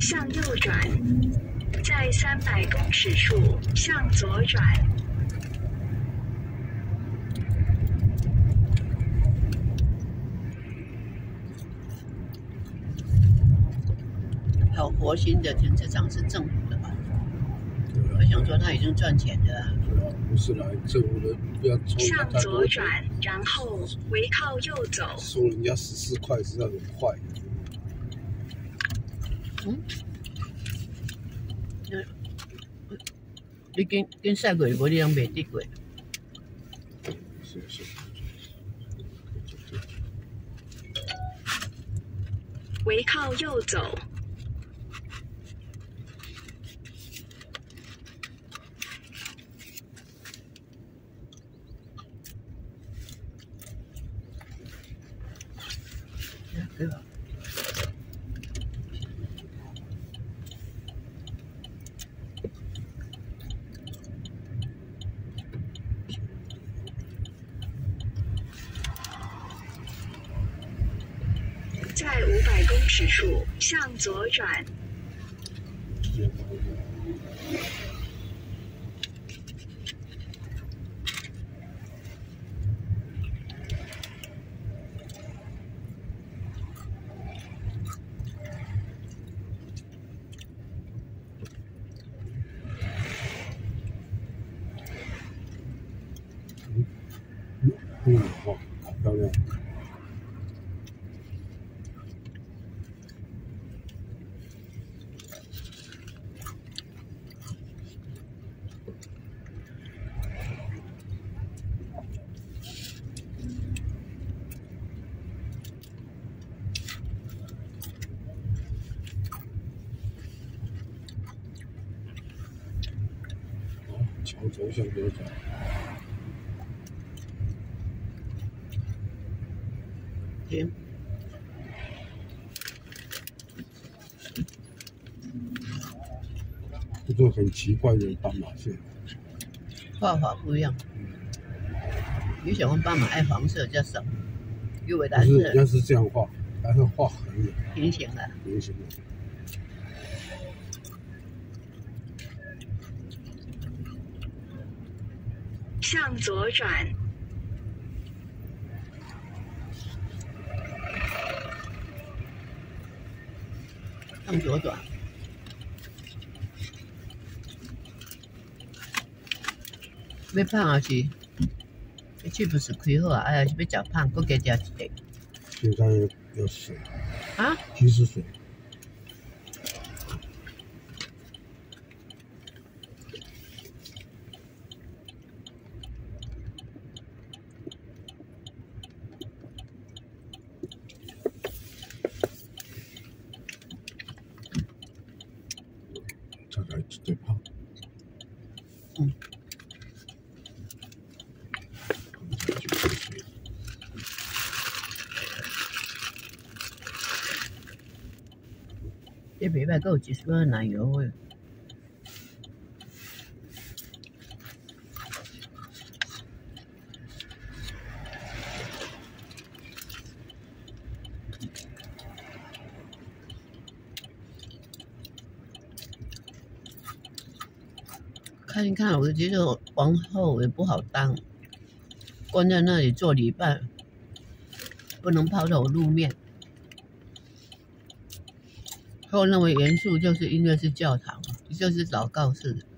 向右转，在三百公尺处向左转。好活新的停车场是政府的吧？我想说他已经赚钱的啊，对啊，不是来政府的，不要抽向左转，，然后回靠右走。收人家十四块实在很坏。你跟跟赛过无你拢袂得过，是是。回靠右走。对吧？在五百公尺处向左转。嗯，哇，好漂亮。桥走向左转。停，这个很奇怪的斑马线，画法不一样。你喜欢斑马爱黄色叫什么？因为不蓝色是人家是这样画，但是画很远，平行的，平行的。向左转。向左转。要胖还是？去不是开好啊？哎呀，是要食胖，搁加掉一块现在有水，啊？即时水。再来一对胖。嗯。再去喝水这礼拜还有一撮奶油味。看一看，我觉得皇后也不好当，关在那里做礼拜，不能抛头露面。后认为严肃就是因为是教堂，就是祷告式的。